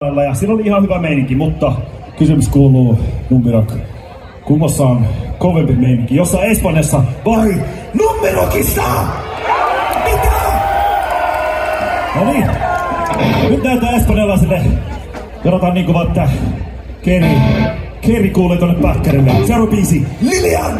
ja siinä oli ihan hyvä meininki, mutta kysymys kuuluu, Numirok, kummassa on kovempi meininki, jossa Espanjassa vai Numirokissa? Mitä? No niin, nyt näyttää espanjalaisille, kerrotaan niin kuin että Keri, Keri kuulee tonne päkkärille. Seuraava biisi, Lilian!